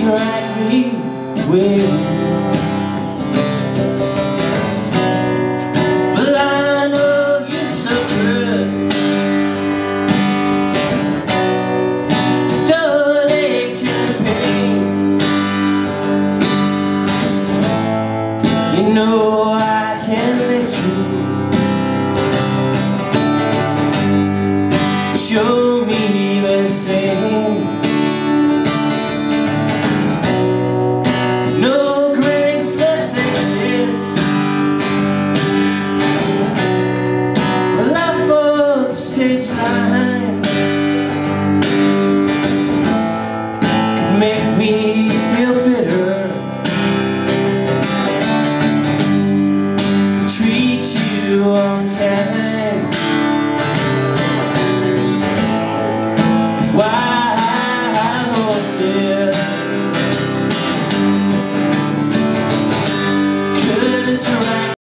drag me with you. I know you. Don't. You know I can't let you show me the same. we feel bitter. Treat you okay.